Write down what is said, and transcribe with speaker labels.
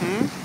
Speaker 1: Hmm?